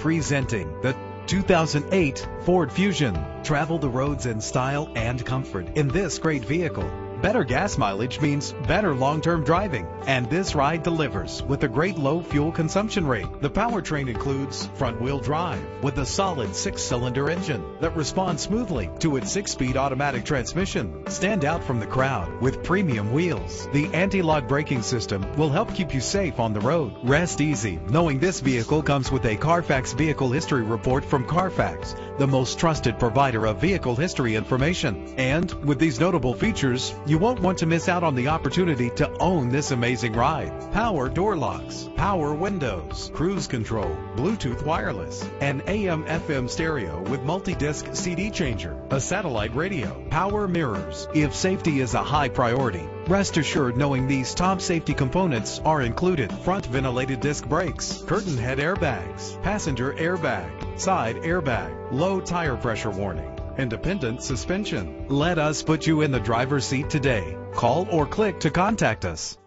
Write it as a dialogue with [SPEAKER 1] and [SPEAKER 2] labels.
[SPEAKER 1] Presenting the 2008 Ford Fusion. Travel the roads in style and comfort in this great vehicle. Better gas mileage means better long-term driving, and this ride delivers with a great low fuel consumption rate. The powertrain includes front-wheel drive with a solid six-cylinder engine that responds smoothly to its six-speed automatic transmission. Stand out from the crowd with premium wheels. The anti-lock braking system will help keep you safe on the road. Rest easy knowing this vehicle comes with a Carfax Vehicle History Report from Carfax, the most trusted provider of vehicle history information. And with these notable features, you won't want to miss out on the opportunity to own this amazing ride. Power door locks, power windows, cruise control, Bluetooth wireless, an AM FM stereo with multi-disc CD changer, a satellite radio, power mirrors. If safety is a high priority, Rest assured knowing these top safety components are included. Front ventilated disc brakes, curtain head airbags, passenger airbag, side airbag, low tire pressure warning, independent suspension. Let us put you in the driver's seat today. Call or click to contact us.